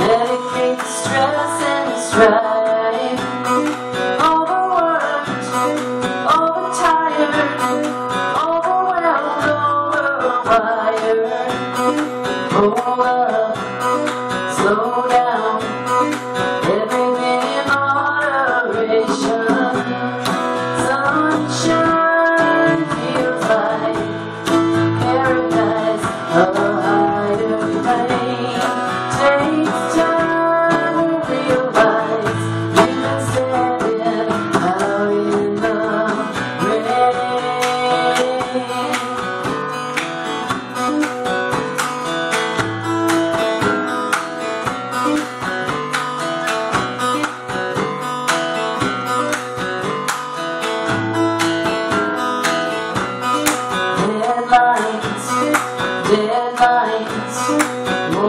Medicate the stress and the strife Overworked, overtired Overwhelmed, overwired. Oh,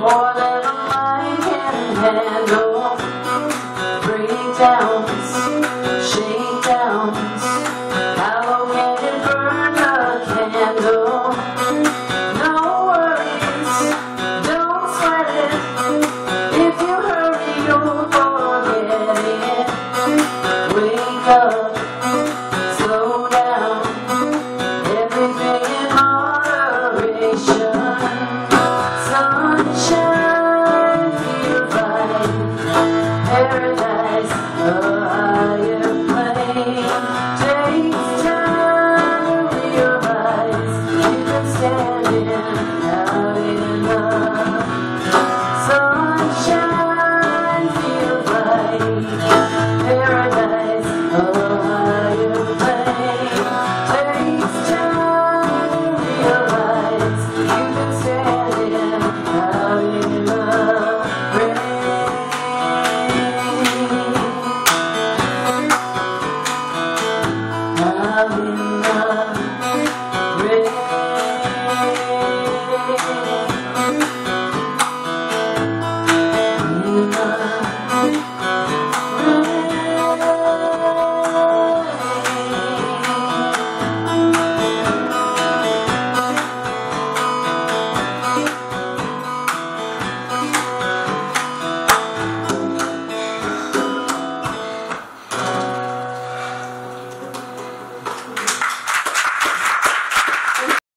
more than I can handle. Breakdowns, shakedowns. How can you burn a candle? No worries, don't sweat it. If you hurry, you'll forget it. Wake up. Thank you.